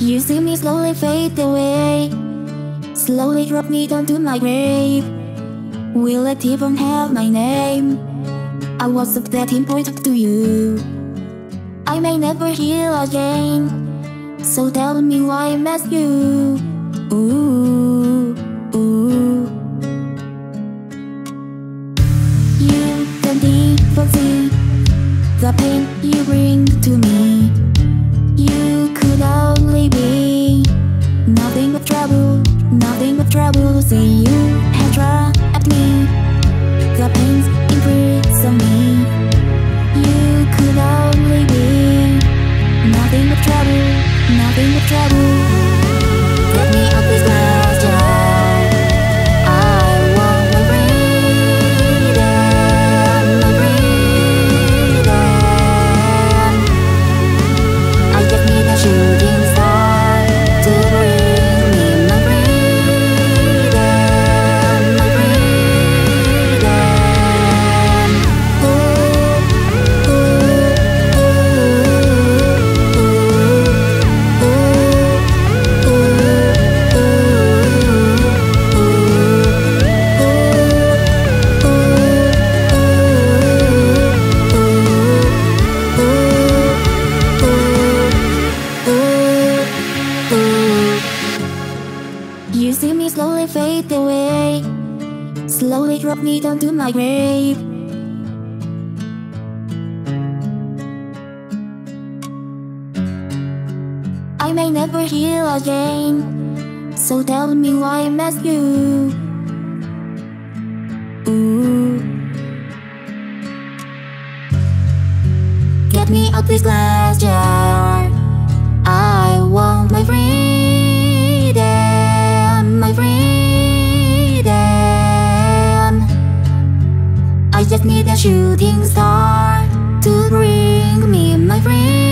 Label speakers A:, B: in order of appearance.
A: You see me slowly fade away. Slowly drop me down to my grave. Will it even have my name? I wasn't that important to you. I may never heal again. So tell me why I messed you. Ooh, ooh. You can even see The pain you bring to me but trouble Say you had trapped me. The pains imprison me slowly fade away. Slowly drop me down to my grave. I may never heal again So tell me why I messed you. Ooh. Get me out this glass jar just need a shooting star To bring me my friend